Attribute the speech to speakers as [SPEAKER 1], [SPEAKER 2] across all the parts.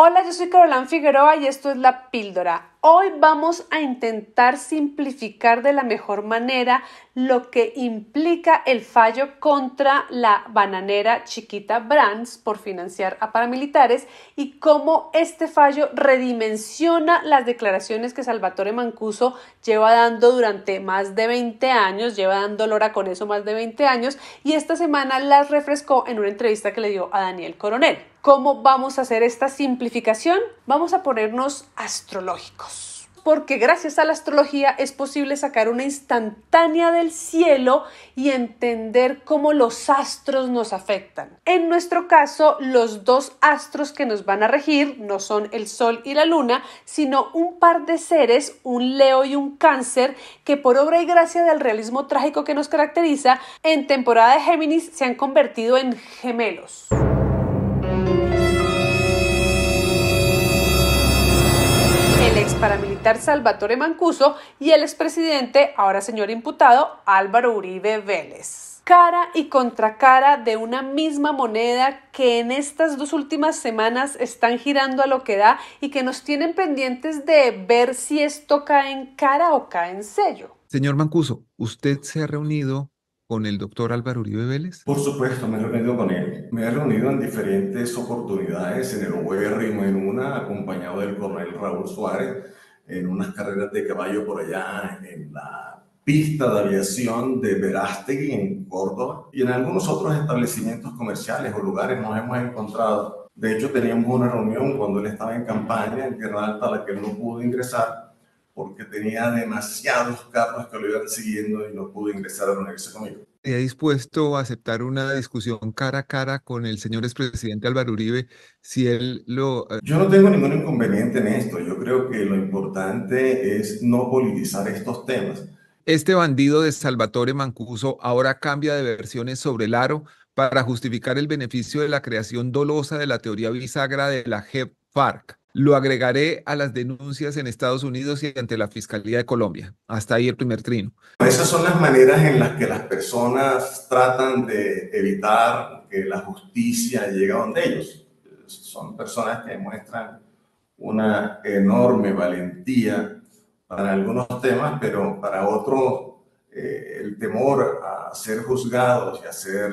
[SPEAKER 1] Hola, yo soy Carolán Figueroa y esto es La Píldora. Hoy vamos a intentar simplificar de la mejor manera lo que implica el fallo contra la bananera Chiquita Brands por financiar a paramilitares y cómo este fallo redimensiona las declaraciones que Salvatore Mancuso lleva dando durante más de 20 años, lleva dando lora con eso más de 20 años y esta semana las refrescó en una entrevista que le dio a Daniel Coronel. ¿Cómo vamos a hacer esta simplificación? Vamos a ponernos astrológicos porque gracias a la astrología es posible sacar una instantánea del cielo y entender cómo los astros nos afectan. En nuestro caso, los dos astros que nos van a regir no son el Sol y la Luna, sino un par de seres, un Leo y un Cáncer, que por obra y gracia del realismo trágico que nos caracteriza, en temporada de Géminis se han convertido en gemelos. Paramilitar Salvatore Mancuso y el expresidente, ahora señor imputado, Álvaro Uribe Vélez. Cara y contracara de una misma moneda que en estas dos últimas semanas están girando a lo que da y que nos tienen pendientes de ver si esto cae en cara o cae en sello.
[SPEAKER 2] Señor Mancuso, ¿usted se ha reunido con el doctor Álvaro Uribe Vélez?
[SPEAKER 3] Por supuesto, me he reunido con él. Me he reunido en diferentes oportunidades, en el UR en una, acompañado del coronel Raúl Suárez, en unas carreras de caballo por allá, en la pista de aviación de Verástegui, en Córdoba, y en algunos otros establecimientos comerciales o lugares nos hemos encontrado. De hecho, teníamos una reunión cuando él estaba en campaña en Tierra Alta, a la que él no pudo ingresar porque tenía demasiados carros que lo iban siguiendo y no pudo ingresar a reunirse conmigo.
[SPEAKER 2] ¿Ha dispuesto a aceptar una discusión cara a cara con el señor expresidente Álvaro Uribe si él lo...
[SPEAKER 3] Eh, Yo no tengo ningún inconveniente en esto. Yo creo que lo importante es no politizar estos temas.
[SPEAKER 2] Este bandido de Salvatore Mancuso ahora cambia de versiones sobre el aro para justificar el beneficio de la creación dolosa de la teoría bisagra de la JEP-FARC. Lo agregaré a las denuncias en Estados Unidos y ante la Fiscalía de Colombia. Hasta ahí el primer trino.
[SPEAKER 3] Esas son las maneras en las que las personas tratan de evitar que la justicia llegue a donde ellos. Son personas que muestran una enorme valentía para algunos temas, pero para otros eh, el temor a ser juzgados y a ser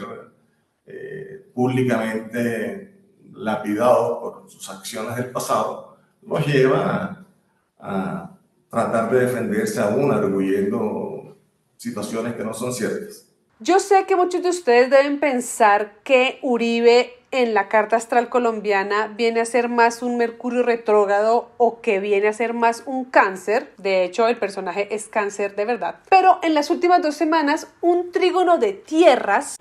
[SPEAKER 3] eh, públicamente lapidados por sus acciones del pasado, los lleva a, tratar de defenderse aún arguyendo situaciones que no son ciertas.
[SPEAKER 1] Yo sé que muchos de ustedes deben pensar que Uribe en la carta astral colombiana viene a ser más un Mercurio retrógrado o que viene a ser más un cáncer. De hecho, el personaje es cáncer de verdad. Pero en las últimas dos semanas, un trígono de tierras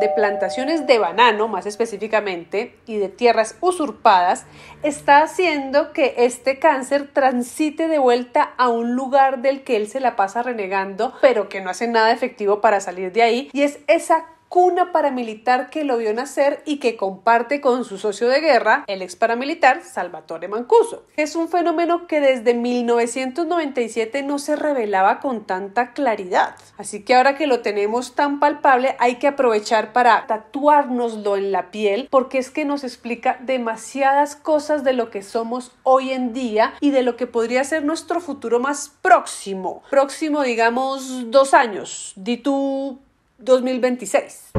[SPEAKER 1] de plantaciones de banano, más específicamente, y de tierras usurpadas, está haciendo que este cáncer transite de vuelta a un lugar del que él se la pasa renegando, pero que no hace nada efectivo para salir de ahí, y es esa cuna paramilitar que lo vio nacer y que comparte con su socio de guerra, el ex paramilitar Salvatore Mancuso. Es un fenómeno que desde 1997 no se revelaba con tanta claridad. Así que ahora que lo tenemos tan palpable, hay que aprovechar para tatuárnoslo en la piel porque es que nos explica demasiadas cosas de lo que somos hoy en día y de lo que podría ser nuestro futuro más próximo. Próximo, digamos, dos años. Di tú 2026.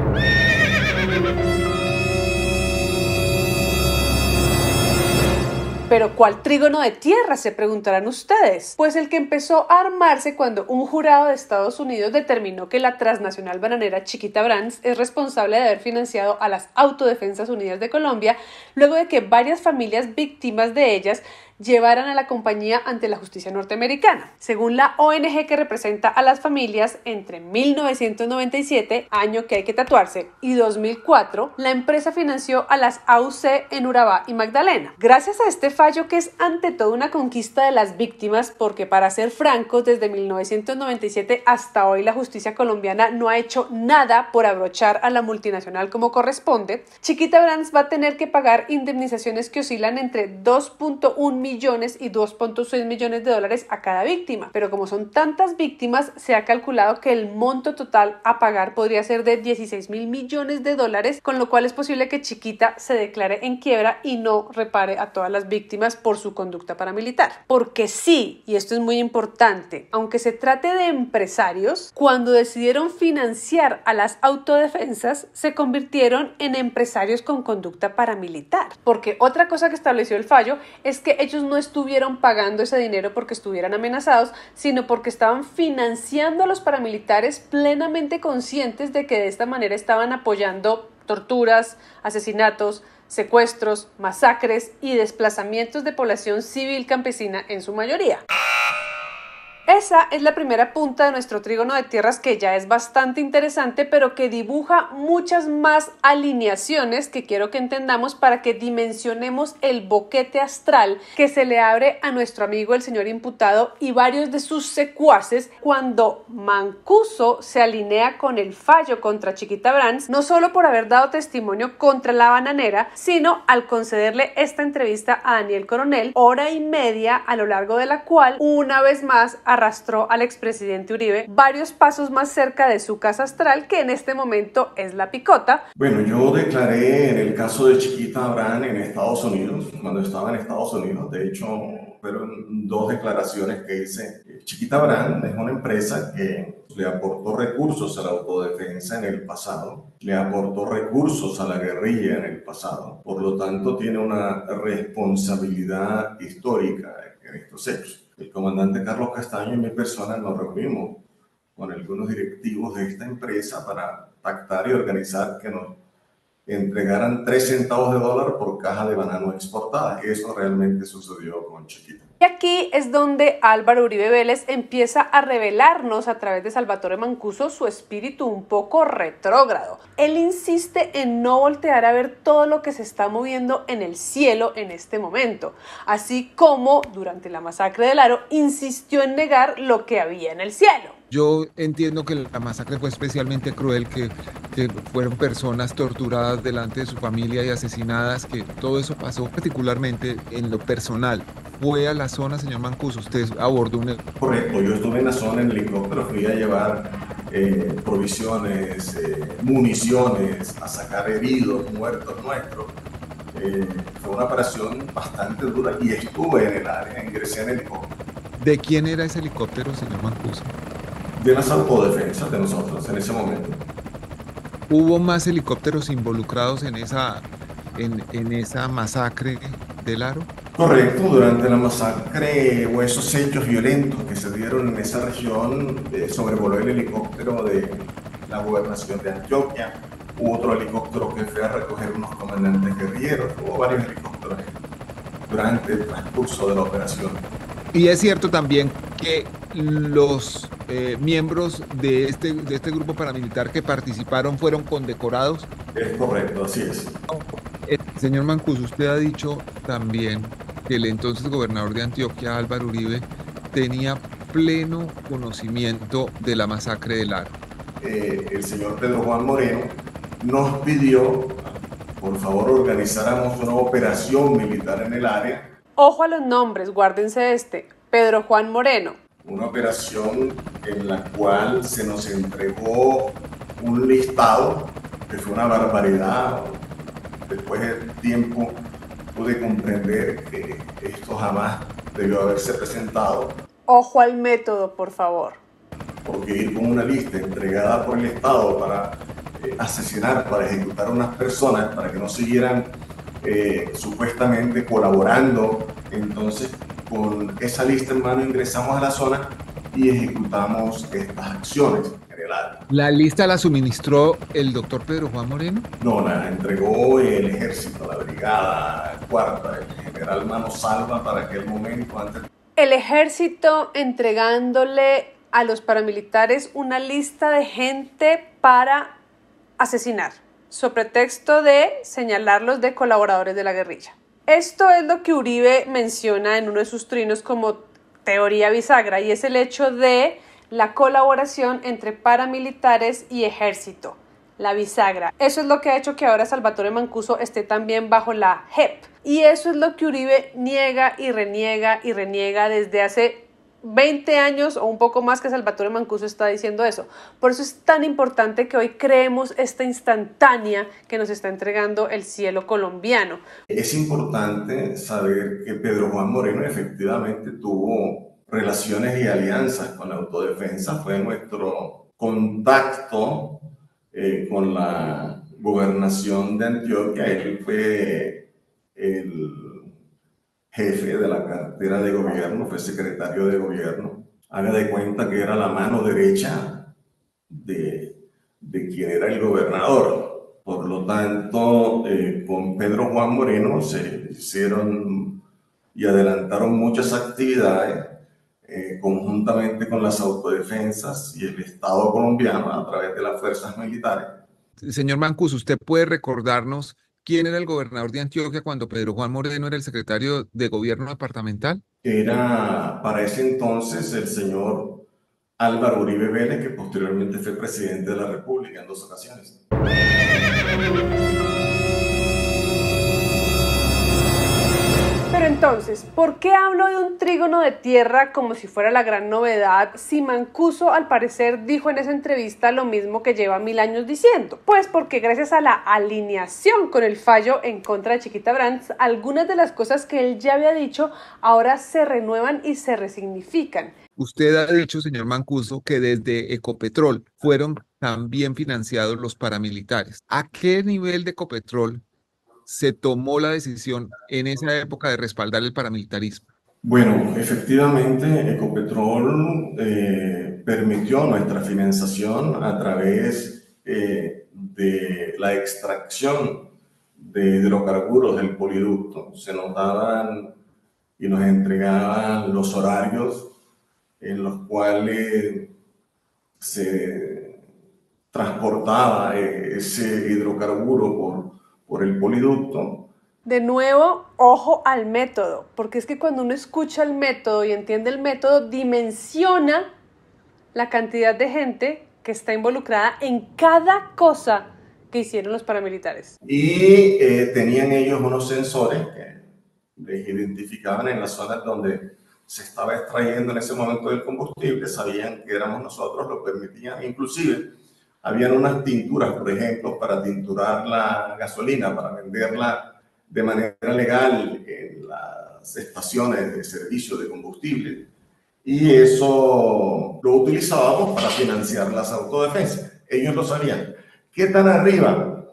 [SPEAKER 1] Pero ¿cuál trígono de tierra? se preguntarán ustedes. Pues el que empezó a armarse cuando un jurado de Estados Unidos determinó que la transnacional bananera Chiquita Brands es responsable de haber financiado a las Autodefensas Unidas de Colombia, luego de que varias familias víctimas de ellas llevaran a la compañía ante la justicia norteamericana. Según la ONG que representa a las familias, entre 1997, año que hay que tatuarse, y 2004, la empresa financió a las AUC en Urabá y Magdalena. Gracias a este fallo que es ante todo una conquista de las víctimas, porque para ser francos, desde 1997 hasta hoy la justicia colombiana no ha hecho nada por abrochar a la multinacional como corresponde, Chiquita Brands va a tener que pagar indemnizaciones que oscilan entre 2.1 millones y 2.6 millones de dólares a cada víctima. Pero como son tantas víctimas, se ha calculado que el monto total a pagar podría ser de 16 mil millones de dólares, con lo cual es posible que Chiquita se declare en quiebra y no repare a todas las víctimas por su conducta paramilitar. Porque sí, y esto es muy importante, aunque se trate de empresarios, cuando decidieron financiar a las autodefensas, se convirtieron en empresarios con conducta paramilitar. Porque otra cosa que estableció el fallo es que ellos no estuvieron pagando ese dinero porque estuvieran amenazados, sino porque estaban financiando a los paramilitares plenamente conscientes de que de esta manera estaban apoyando torturas, asesinatos, secuestros, masacres y desplazamientos de población civil campesina en su mayoría. Esa es la primera punta de nuestro trígono de tierras que ya es bastante interesante, pero que dibuja muchas más alineaciones que quiero que entendamos para que dimensionemos el boquete astral que se le abre a nuestro amigo el señor imputado y varios de sus secuaces cuando Mancuso se alinea con el fallo contra Chiquita Brands, no solo por haber dado testimonio contra la bananera, sino al concederle esta entrevista a Daniel Coronel, hora y media a lo largo de la cual una vez más arrastró al expresidente Uribe varios pasos más cerca de su casa astral, que en este momento es la picota.
[SPEAKER 3] Bueno, yo declaré en el caso de Chiquita Abraham en Estados Unidos, cuando estaba en Estados Unidos, de hecho fueron dos declaraciones que hice. Chiquita Abraham es una empresa que le aportó recursos a la autodefensa en el pasado, le aportó recursos a la guerrilla en el pasado, por lo tanto tiene una responsabilidad histórica en estos hechos el comandante Carlos Castaño y mi persona nos reunimos con algunos directivos de esta empresa para pactar y organizar que nos entregaran 3 centavos de dólar por caja de banano exportada. Eso realmente sucedió con Chiquita.
[SPEAKER 1] Y aquí es donde Álvaro Uribe Vélez empieza a revelarnos a través de Salvatore Mancuso su espíritu un poco retrógrado. Él insiste en no voltear a ver todo lo que se está moviendo en el cielo en este momento, así como durante la masacre del Aro insistió en negar lo que había en el cielo.
[SPEAKER 2] Yo entiendo que la masacre fue especialmente cruel, que, que, fueron personas torturadas delante de su familia y asesinadas, que todo eso pasó particularmente en lo personal. Fue a la zona, señor Mancuso, usted abordó un...
[SPEAKER 3] Correcto, yo estuve en la zona en helicóptero, fui a llevar eh, provisiones, eh, municiones, a sacar heridos, muertos nuestros. Eh, fue una operación bastante dura y estuve en el área, ingresé en helicóptero.
[SPEAKER 2] ¿De quién era ese helicóptero, señor Mancuso?
[SPEAKER 3] de las autodefensas de nosotros en ese momento.
[SPEAKER 2] ¿Hubo más helicópteros involucrados en esa, en, en esa masacre del Aro?
[SPEAKER 3] Correcto, durante la masacre o esos hechos violentos que se dieron en esa región, eh, sobrevoló el helicóptero de la gobernación de Antioquia, hubo otro helicóptero que fue a recoger unos comandantes guerrilleros, hubo varios helicópteros durante el transcurso de la operación.
[SPEAKER 2] Y es cierto también que los eh, miembros de este, de este grupo paramilitar que participaron fueron condecorados.
[SPEAKER 3] Es correcto, así es.
[SPEAKER 2] Eh, señor Mancuso, usted ha dicho también que el entonces gobernador de Antioquia, Álvaro Uribe, tenía pleno conocimiento de la masacre del Aro.
[SPEAKER 3] Eh, el señor Pedro Juan Moreno nos pidió, por favor, organizáramos una operación militar en el área.
[SPEAKER 1] Ojo a los nombres, guárdense este. Pedro Juan Moreno,
[SPEAKER 3] una operación en la cual se nos entregó un listado que fue una barbaridad. Después del tiempo pude comprender que esto jamás debió haberse presentado.
[SPEAKER 1] Ojo al método, por favor.
[SPEAKER 3] Porque ir con una lista entregada por el Estado para eh, asesinar, para ejecutar a unas personas, para que no siguieran eh, supuestamente colaborando, entonces con esa lista en mano ingresamos a la zona y ejecutamos estas acciones
[SPEAKER 2] ¿La lista la suministró el doctor Pedro Juan Moreno?
[SPEAKER 3] No, la entregó el ejército, la brigada cuarta, el general Mano Salva para aquel momento antes.
[SPEAKER 1] El ejército entregándole a los paramilitares una lista de gente para asesinar, sobre pretexto de señalarlos de colaboradores de la guerrilla. Esto es lo que Uribe menciona en uno de sus trinos como teoría bisagra y es el hecho de la colaboración entre paramilitares y ejército, la bisagra. Eso es lo que ha hecho que ahora Salvatore Mancuso esté también bajo la JEP. Y eso es lo que Uribe niega y reniega y reniega desde hace 20 años o un poco más que Salvatore Mancuso está diciendo eso. Por eso es tan importante que hoy creemos esta instantánea que nos está entregando el cielo colombiano.
[SPEAKER 3] Es importante saber que Pedro Juan Moreno efectivamente tuvo relaciones y alianzas con la autodefensa, fue nuestro contacto eh, con la gobernación de Antioquia, él fue el jefe de la cartera de gobierno, fue secretario de gobierno. Haga de cuenta que era la mano derecha de, de quien era el gobernador. Por lo tanto, eh, con Pedro Juan Moreno se hicieron y adelantaron muchas actividades eh, conjuntamente con las autodefensas y el Estado colombiano a través de las fuerzas militares.
[SPEAKER 2] Señor Mancus, ¿usted puede recordarnos ¿Quién era el gobernador de Antioquia cuando Pedro Juan Moreno era el secretario de gobierno departamental?
[SPEAKER 3] Era para ese entonces el señor Álvaro Uribe Vélez, que posteriormente fue presidente de la República en dos ocasiones.
[SPEAKER 1] Entonces, ¿por qué hablo de un trígono de tierra como si fuera la gran novedad si Mancuso al parecer dijo en esa entrevista lo mismo que lleva mil años diciendo? Pues porque gracias a la alineación con el fallo en contra de Chiquita Brands, algunas de las cosas que él ya había dicho ahora se renuevan y se resignifican.
[SPEAKER 2] Usted ha dicho, señor Mancuso, que desde Ecopetrol fueron también financiados los paramilitares. ¿A qué nivel de Ecopetrol se tomó la decisión en esa época de respaldar el paramilitarismo?
[SPEAKER 3] Bueno, efectivamente, Ecopetrol eh, permitió nuestra financiación a través eh, de la extracción de hidrocarburos del poliducto. Se notaban y nos entregaban los horarios en los cuales se transportaba eh, ese hidrocarburo por por el poliducto.
[SPEAKER 1] De nuevo, ojo al método, porque es que cuando uno escucha el método y entiende el método, dimensiona la cantidad de gente que está involucrada en cada cosa que hicieron los paramilitares.
[SPEAKER 3] Y eh, tenían ellos unos sensores que les identificaban en las zonas donde se estaba extrayendo en ese momento del combustible, sabían que éramos nosotros, lo permitían, inclusive habían unas tinturas, por ejemplo, para tinturar la gasolina, para venderla de manera legal en las estaciones de servicio de combustible. Y eso lo utilizábamos para financiar las autodefensas. Ellos lo sabían. ¿Qué tan arriba?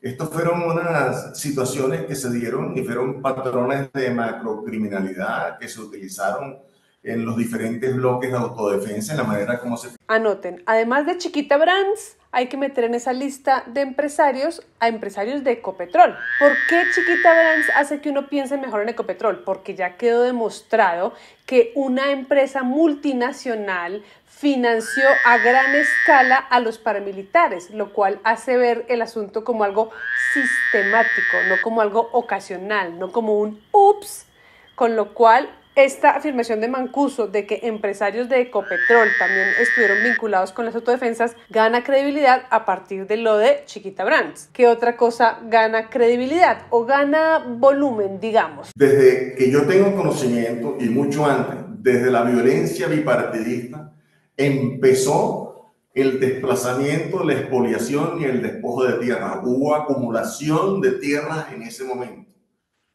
[SPEAKER 3] Estos fueron unas situaciones que se dieron y fueron patrones de macrocriminalidad que se utilizaron en los diferentes bloques de autodefensa en la manera como se...
[SPEAKER 1] Anoten, además de Chiquita Brands, hay que meter en esa lista de empresarios a empresarios de Ecopetrol. ¿Por qué Chiquita Brands hace que uno piense mejor en Ecopetrol? Porque ya quedó demostrado que una empresa multinacional financió a gran escala a los paramilitares, lo cual hace ver el asunto como algo sistemático, no como algo ocasional, no como un ups, con lo cual esta afirmación de Mancuso de que empresarios de Ecopetrol también estuvieron vinculados con las autodefensas gana credibilidad a partir de lo de Chiquita Brands. ¿Qué otra cosa gana credibilidad o gana volumen, digamos?
[SPEAKER 3] Desde que yo tengo conocimiento y mucho antes, desde la violencia bipartidista, empezó el desplazamiento, la expoliación y el despojo de tierras. Hubo acumulación de tierras en ese momento.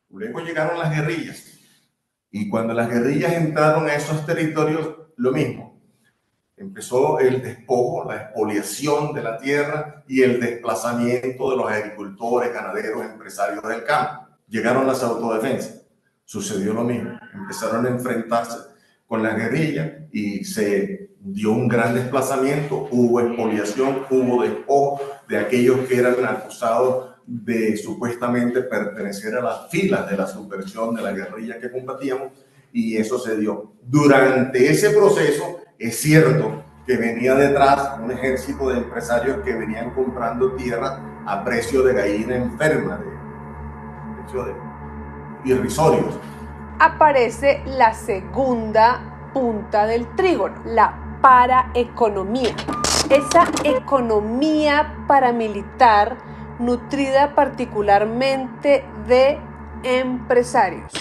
[SPEAKER 3] Luego llegaron las guerrillas y cuando las guerrillas entraron a esos territorios, lo mismo. Empezó el despojo, la expoliación de la tierra y el desplazamiento de los agricultores, ganaderos, empresarios del campo. Llegaron las autodefensas. Sucedió lo mismo. Empezaron a enfrentarse con las guerrillas y se dio un gran desplazamiento, hubo expoliación, hubo despojo de aquellos que eran acusados de supuestamente pertenecer a las filas de la subversión de la guerrilla que combatíamos y eso se dio. Durante ese proceso es cierto que venía detrás un ejército de empresarios que venían comprando tierra a precio de gallina enferma. De, irrisorios.
[SPEAKER 1] Aparece la segunda punta del trígono, la paraeconomía. Esa economía paramilitar nutrida particularmente de empresarios.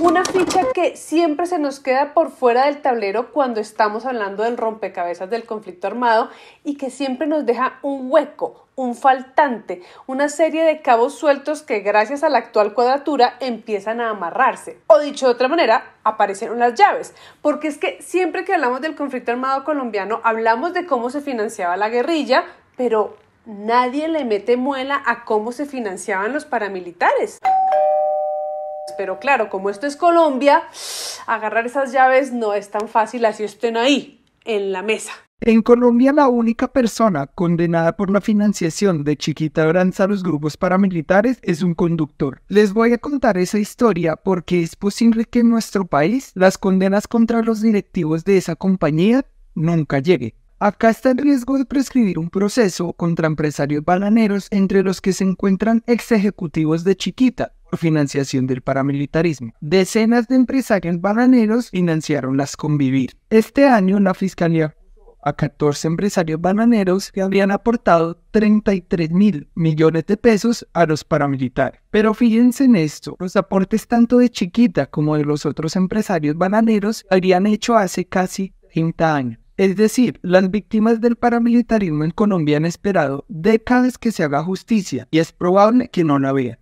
[SPEAKER 1] Una ficha que siempre se nos queda por fuera del tablero cuando estamos hablando del rompecabezas del conflicto armado y que siempre nos deja un hueco, un faltante, una serie de cabos sueltos que gracias a la actual cuadratura empiezan a amarrarse. O dicho de otra manera, aparecieron las llaves. Porque es que siempre que hablamos del conflicto armado colombiano, hablamos de cómo se financiaba la guerrilla, pero nadie le mete muela a cómo se financiaban los paramilitares. Pero claro, como esto es Colombia, agarrar esas llaves no es tan fácil así estén ahí, en la mesa.
[SPEAKER 4] En Colombia, la única persona condenada por la financiación de Chiquita Branza a los grupos paramilitares es un conductor. Les voy a contar esa historia porque es posible que en nuestro país las condenas contra los directivos de esa compañía nunca lleguen. Acá está el riesgo de prescribir un proceso contra empresarios bananeros entre los que se encuentran ex ejecutivos de Chiquita por financiación del paramilitarismo. Decenas de empresarios bananeros financiaron las convivir. Este año la Fiscalía a 14 empresarios bananeros que habían aportado 33 mil millones de pesos a los paramilitares. Pero fíjense en esto, los aportes tanto de Chiquita como de los otros empresarios bananeros habrían hecho hace casi 30 años. Es decir, las víctimas del paramilitarismo en Colombia han esperado décadas que se haga justicia y es probable que no la vean.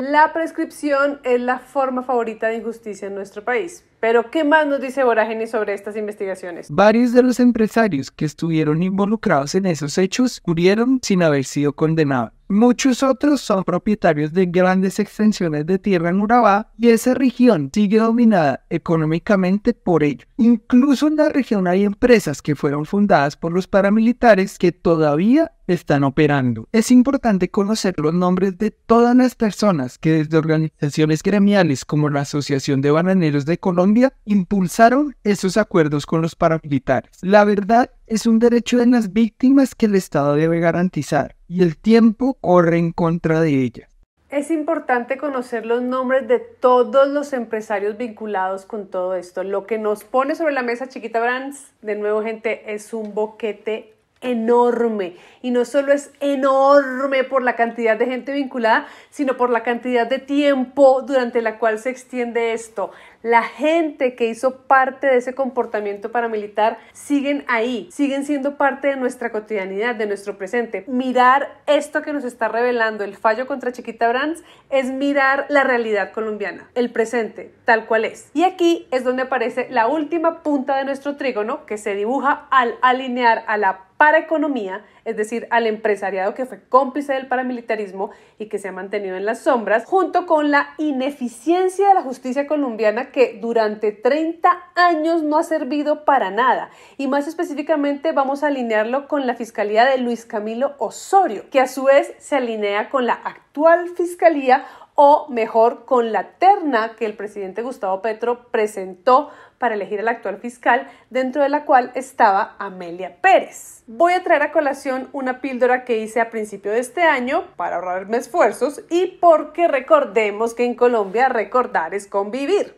[SPEAKER 1] La prescripción es la forma favorita de injusticia en nuestro país. Pero, ¿qué más nos dice Vorágine sobre estas investigaciones?
[SPEAKER 4] Varios de los empresarios que estuvieron involucrados en esos hechos murieron sin haber sido condenados. Muchos otros son propietarios de grandes extensiones de tierra en Urabá y esa región sigue dominada económicamente por ello. Incluso en la región hay empresas que fueron fundadas por los paramilitares que todavía están operando. Es importante conocer los nombres de todas las personas que desde organizaciones gremiales como la Asociación de Bananeros de Colombia impulsaron esos acuerdos con los paramilitares. La verdad es un derecho de las víctimas que el Estado debe garantizar y el tiempo corre en contra de ellas.
[SPEAKER 1] Es importante conocer los nombres de todos los empresarios vinculados con todo esto. Lo que nos pone sobre la mesa Chiquita Brands, de nuevo gente, es un boquete enorme. Y no solo es enorme por la cantidad de gente vinculada, sino por la cantidad de tiempo durante la cual se extiende esto. La gente que hizo parte de ese comportamiento paramilitar siguen ahí, siguen siendo parte de nuestra cotidianidad, de nuestro presente. Mirar esto que nos está revelando el fallo contra Chiquita Brands es mirar la realidad colombiana, el presente, tal cual es. Y aquí es donde aparece la última punta de nuestro trígono que se dibuja al alinear a la paraeconomía, es decir, al empresariado que fue cómplice del paramilitarismo y que se ha mantenido en las sombras, junto con la ineficiencia de la justicia colombiana que durante 30 años no ha servido para nada. Y más específicamente vamos a alinearlo con la Fiscalía de Luis Camilo Osorio, que a su vez se alinea con la actual Fiscalía o mejor con la terna que el presidente Gustavo Petro presentó para elegir al actual fiscal, dentro de la cual estaba Amelia Pérez. Voy a traer a colación una píldora que hice a principio de este año para ahorrarme esfuerzos y porque recordemos que en Colombia recordar es convivir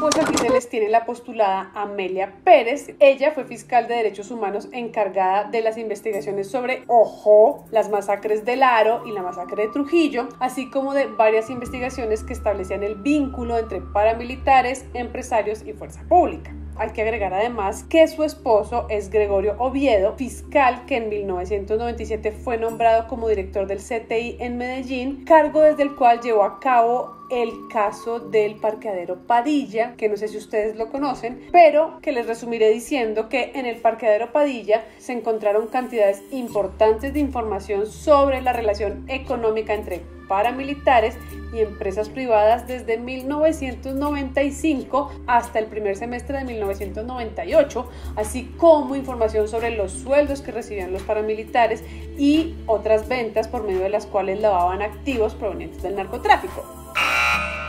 [SPEAKER 1] pues aquí se les tiene la postulada Amelia Pérez. Ella fue fiscal de derechos humanos encargada de las investigaciones sobre, ojo, las masacres de Laro y la masacre de Trujillo, así como de varias investigaciones que establecían el vínculo entre paramilitares, empresarios y fuerza pública. Hay que agregar además que su esposo es Gregorio Oviedo, fiscal que en 1997 fue nombrado como director del CTI en Medellín, cargo desde el cual llevó a cabo el caso del parqueadero Padilla, que no sé si ustedes lo conocen, pero que les resumiré diciendo que en el parqueadero Padilla se encontraron cantidades importantes de información sobre la relación económica entre paramilitares y empresas privadas desde 1995 hasta el primer semestre de 1998, así como información sobre los sueldos que recibían los paramilitares y otras ventas por medio de las cuales lavaban activos provenientes del narcotráfico.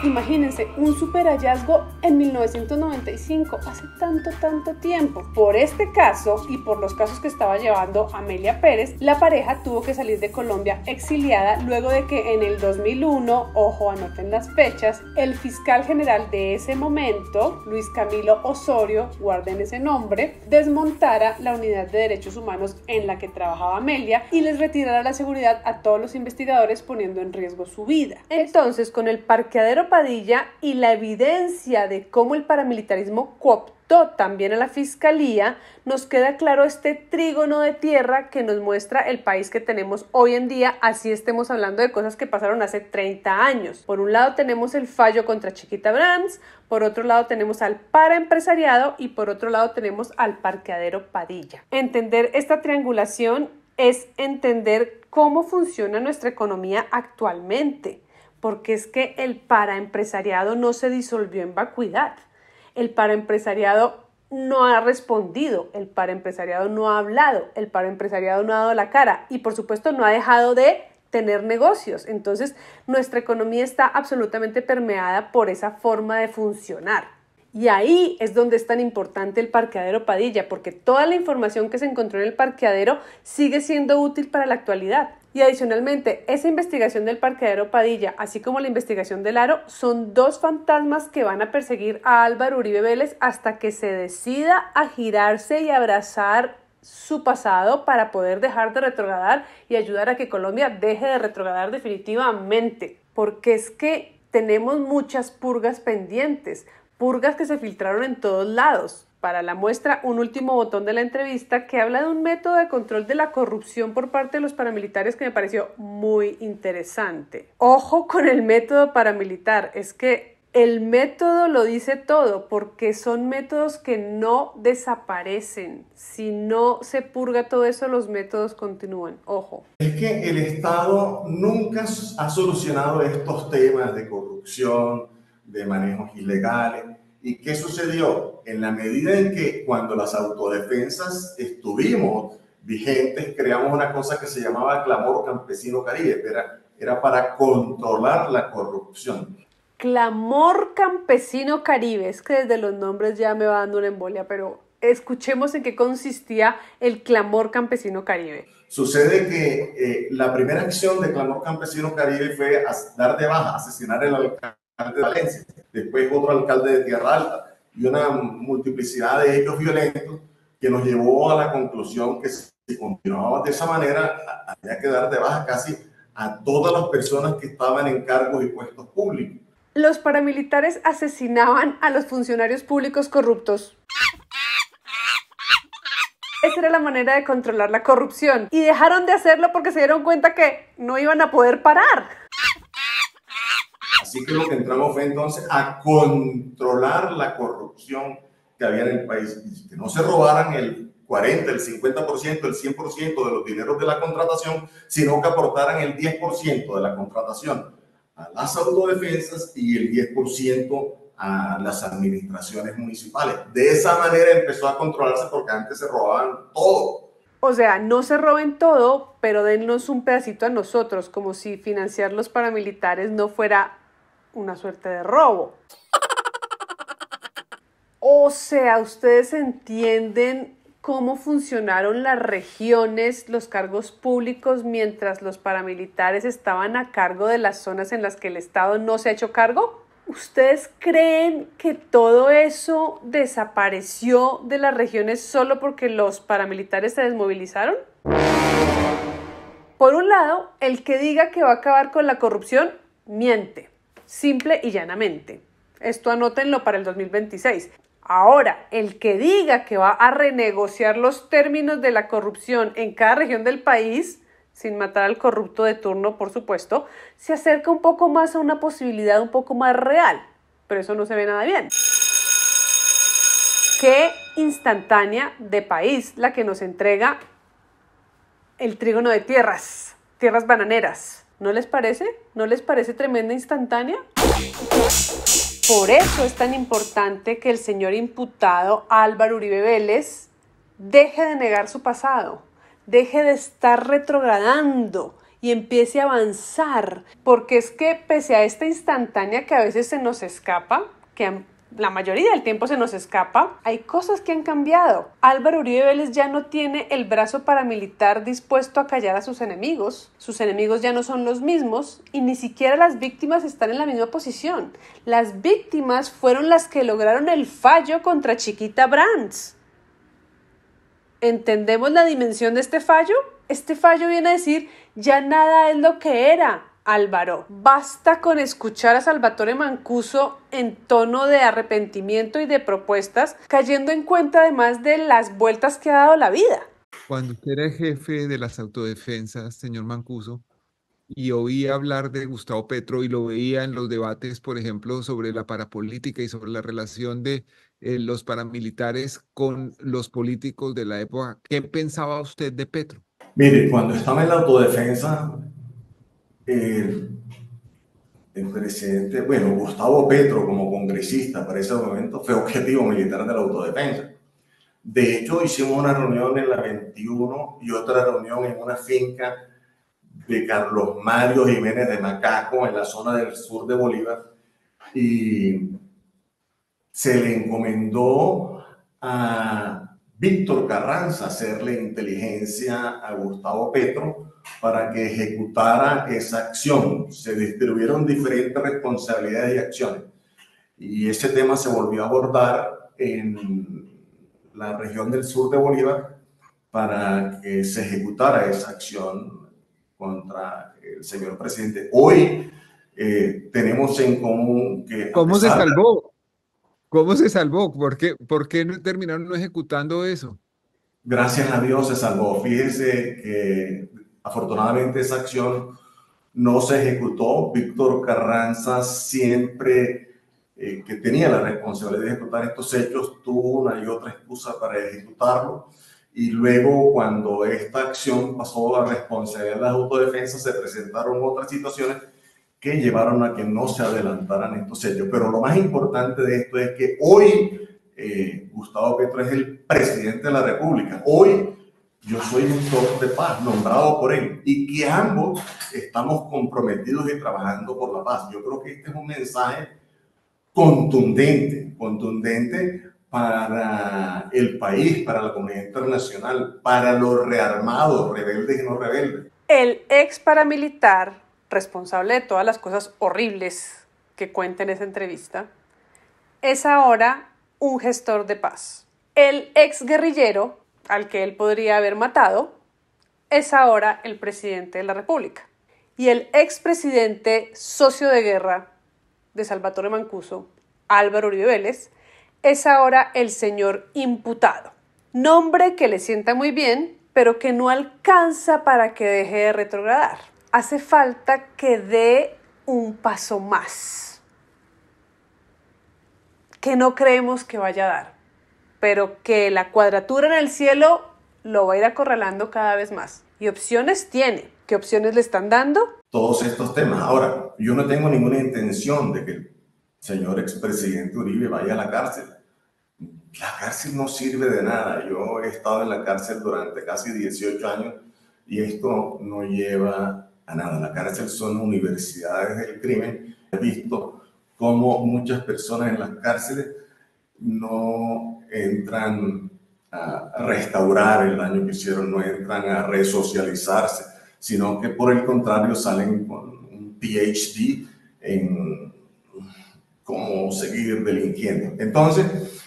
[SPEAKER 1] Imagínense, un super hallazgo en 1995, hace tanto, tanto tiempo. Por este caso y por los casos que estaba llevando Amelia Pérez, la pareja tuvo que salir de Colombia exiliada luego de que en el 2001, ojo, anoten las fechas, el fiscal general de ese momento, Luis Camilo Osorio, guarden ese nombre, desmontara la unidad de derechos humanos en la que trabajaba Amelia y les retirara la seguridad a todos los investigadores poniendo en riesgo su vida. Entonces, con el parqueadero Padilla y la evidencia de cómo el paramilitarismo cooptó también a la fiscalía, nos queda claro este trígono de tierra que nos muestra el país que tenemos hoy en día, así estemos hablando de cosas que pasaron hace 30 años. Por un lado tenemos el fallo contra Chiquita Brands, por otro lado tenemos al paraempresariado y por otro lado tenemos al parqueadero Padilla. Entender esta triangulación es entender cómo funciona nuestra economía actualmente porque es que el paraempresariado no se disolvió en vacuidad. El paraempresariado no ha respondido, el paraempresariado no ha hablado, el paraempresariado no ha dado la cara y por supuesto no ha dejado de tener negocios. Entonces, nuestra economía está absolutamente permeada por esa forma de funcionar. Y ahí es donde es tan importante el parqueadero Padilla, porque toda la información que se encontró en el parqueadero sigue siendo útil para la actualidad. Y adicionalmente, esa investigación del parqueadero Padilla, así como la investigación del aro, son dos fantasmas que van a perseguir a Álvaro Uribe Vélez hasta que se decida a girarse y abrazar su pasado para poder dejar de retrogradar y ayudar a que Colombia deje de retrogradar definitivamente. Porque es que tenemos muchas purgas pendientes purgas que se filtraron en todos lados. Para la muestra, un último botón de la entrevista que habla de un método de control de la corrupción por parte de los paramilitares que me pareció muy interesante. Ojo con el método paramilitar, es que el método lo dice todo porque son métodos que no desaparecen. Si no se purga todo eso, los métodos continúan. Ojo.
[SPEAKER 3] Es que el Estado nunca ha solucionado estos temas de corrupción, de manejos ilegales. ¿Y qué sucedió? En la medida en que cuando las autodefensas estuvimos vigentes, creamos una cosa que se llamaba Clamor Campesino Caribe, era, era para controlar la corrupción.
[SPEAKER 1] Clamor Campesino Caribe, es que desde los nombres ya me va dando una embolia, pero escuchemos en qué consistía el Clamor Campesino Caribe.
[SPEAKER 3] Sucede que eh, la primera acción de Clamor Campesino Caribe fue dar de baja, asesinar el alcalde de Valencia, después otro alcalde de Tierra Alta y una multiplicidad de hechos violentos que nos llevó a la conclusión que si continuaba de esa manera, había que dar de baja casi a todas las personas que estaban en cargos y puestos públicos.
[SPEAKER 1] Los paramilitares asesinaban a los funcionarios públicos corruptos. Esa era la manera de controlar la corrupción. Y dejaron de hacerlo porque se dieron cuenta que no iban a poder parar.
[SPEAKER 3] Así que lo que entramos fue entonces a controlar la corrupción que había en el país que no se robaran el 40, el 50%, el 100% de los dineros de la contratación, sino que aportaran el 10% de la contratación a las autodefensas y el 10% a las administraciones municipales. De esa manera empezó a controlarse porque antes se robaban todo.
[SPEAKER 1] O sea, no se roben todo, pero dennos un pedacito a nosotros, como si financiar los paramilitares no fuera una suerte de robo. O sea, ustedes entienden cómo funcionaron las regiones, los cargos públicos mientras los paramilitares estaban a cargo de las zonas en las que el Estado no se ha hecho cargo? ¿Ustedes creen que todo eso desapareció de las regiones solo porque los paramilitares se desmovilizaron? Por un lado, el que diga que va a acabar con la corrupción miente simple y llanamente. Esto anótenlo para el 2026. Ahora, el que diga que va a renegociar los términos de la corrupción en cada región del país, sin matar al corrupto de turno, por supuesto, se acerca un poco más a una posibilidad un poco más real. Pero eso no se ve nada bien. Qué instantánea de país la que nos entrega el trígono de tierras, tierras bananeras. ¿No les parece? ¿No les parece tremenda instantánea? Por eso es tan importante que el señor imputado Álvaro Uribe Vélez deje de negar su pasado, deje de estar retrogradando y empiece a avanzar, porque es que pese a esta instantánea que a veces se nos escapa, que la mayoría del tiempo se nos escapa, hay cosas que han cambiado. Álvaro Uribe Vélez ya no tiene el brazo paramilitar dispuesto a callar a sus enemigos. Sus enemigos ya no son los mismos y ni siquiera las víctimas están en la misma posición. Las víctimas fueron las que lograron el fallo contra Chiquita Brands. ¿Entendemos la dimensión de este fallo? Este fallo viene a decir, ya nada es lo que era, Álvaro, basta con escuchar a Salvatore Mancuso en tono de arrepentimiento y de propuestas, cayendo en cuenta además de las vueltas que ha dado la vida.
[SPEAKER 2] Cuando usted era jefe de las autodefensas, señor Mancuso, y oía hablar de Gustavo Petro y lo veía en los debates, por ejemplo, sobre la parapolítica y sobre la relación de eh, los paramilitares con los políticos de la época, ¿qué pensaba usted de Petro?
[SPEAKER 3] Mire, cuando estaba en la autodefensa, el, presidente, bueno, Gustavo Petro como congresista para ese momento fue objetivo militar de la autodefensa. De hecho, hicimos una reunión en la 21 y otra reunión en una finca de Carlos Mario Jiménez de Macaco, en la zona del sur de Bolívar, y se le encomendó a Víctor Carranza hacerle inteligencia a Gustavo Petro para que ejecutara esa acción. Se distribuyeron diferentes responsabilidades y acciones. Y ese tema se volvió a abordar en la región del sur de Bolívar para que se ejecutara esa acción contra el señor presidente. Hoy eh, tenemos en común que...
[SPEAKER 2] ¿Cómo se salvó? ¿Cómo se salvó? ¿Por qué, ¿Por qué no terminaron no ejecutando eso?
[SPEAKER 3] Gracias a Dios se salvó. Fíjese que Afortunadamente esa acción no se ejecutó. Víctor Carranza siempre eh, que tenía la responsabilidad de ejecutar estos hechos tuvo una y otra excusa para ejecutarlo. Y luego cuando esta acción pasó a responsabilidad de la autodefensa se presentaron otras situaciones que llevaron a que no se adelantaran estos hechos. Pero lo más importante de esto es que hoy eh, Gustavo Petro es el presidente de la República. Hoy yo soy doctor de paz nombrado por él y que ambos estamos comprometidos y trabajando por la paz. Yo creo que este es un mensaje contundente, contundente para el país, para la comunidad internacional, para los rearmados, rebeldes y no rebeldes.
[SPEAKER 1] El ex paramilitar, responsable de todas las cosas horribles que cuenta en esa entrevista, es ahora un gestor de paz. El ex guerrillero al que él podría haber matado, es ahora el presidente de la República. Y el expresidente socio de guerra de Salvatore Mancuso, Álvaro Uribe es ahora el señor imputado. Nombre que le sienta muy bien, pero que no alcanza para que deje de retrogradar. Hace falta que dé un paso más, que no creemos que vaya a dar pero que la cuadratura en el cielo lo va a ir acorralando cada vez más. Y opciones tiene. ¿Qué opciones le están dando?
[SPEAKER 3] Todos estos temas. Ahora, yo no tengo ninguna intención de que el señor expresidente Uribe vaya a la cárcel. La cárcel no sirve de nada. Yo he estado en la cárcel durante casi 18 años y esto no lleva a nada. La cárcel son universidades del crimen. He visto cómo muchas personas en las cárceles no entran a restaurar el daño que hicieron, no entran a resocializarse, sino que por el contrario salen con un PhD en cómo seguir delinquiendo. Entonces,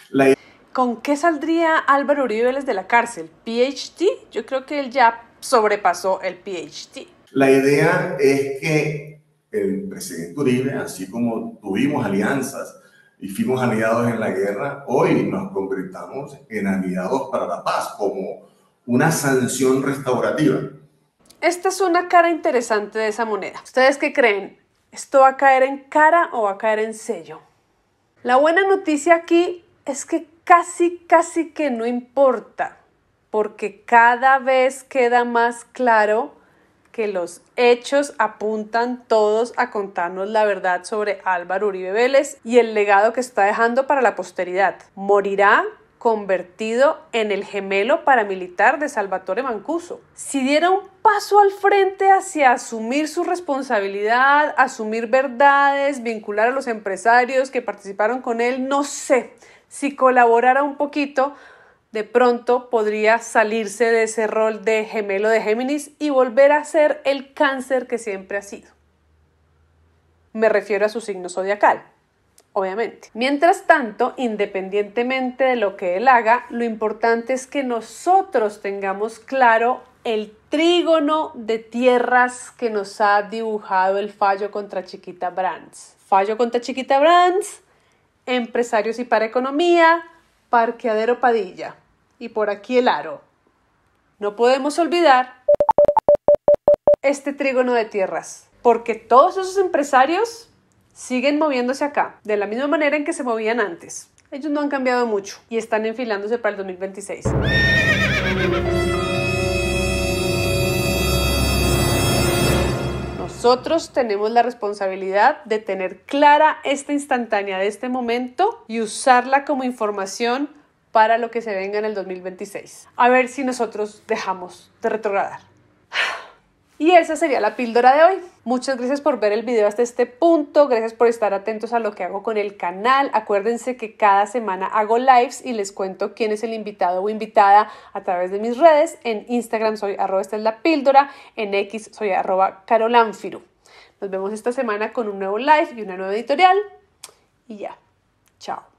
[SPEAKER 3] la
[SPEAKER 1] ¿Con qué saldría Álvaro Uribe de la cárcel? ¿PhD? Yo creo que él ya sobrepasó el PhD.
[SPEAKER 3] La idea es que el presidente Uribe, así como tuvimos alianzas y fuimos aliados en la guerra, hoy nos convirtamos en aliados para la paz, como una sanción restaurativa.
[SPEAKER 1] Esta es una cara interesante de esa moneda. ¿Ustedes qué creen? ¿Esto va a caer en cara o va a caer en sello? La buena noticia aquí es que casi, casi que no importa, porque cada vez queda más claro que los hechos apuntan todos a contarnos la verdad sobre Álvaro Uribe Vélez y el legado que está dejando para la posteridad. Morirá convertido en el gemelo paramilitar de Salvatore Mancuso. Si diera un paso al frente hacia asumir su responsabilidad, asumir verdades, vincular a los empresarios que participaron con él, no sé, si colaborara un poquito, de pronto podría salirse de ese rol de gemelo de Géminis y volver a ser el cáncer que siempre ha sido. Me refiero a su signo zodiacal obviamente. Mientras tanto, independientemente de lo que él haga, lo importante es que nosotros tengamos claro el trígono de tierras que nos ha dibujado el fallo contra Chiquita Brands. Fallo contra Chiquita Brands, empresarios y para economía, parqueadero Padilla. Y por aquí el aro. No podemos olvidar este trígono de tierras, porque todos esos empresarios siguen moviéndose acá, de la misma manera en que se movían antes. Ellos no han cambiado mucho y están enfilándose para el 2026. Nosotros tenemos la responsabilidad de tener clara esta instantánea de este momento y usarla como información para lo que se venga en el 2026. A ver si nosotros dejamos de retrogradar. Y esa sería la píldora de hoy. Muchas gracias por ver el video hasta este punto, gracias por estar atentos a lo que hago con el canal. Acuérdense que cada semana hago lives y les cuento quién es el invitado o invitada a través de mis redes. En Instagram soy arroba esta es la píldora, en X soy arroba carolanfiru. Nos vemos esta semana con un nuevo live y una nueva editorial. Y ya, chao.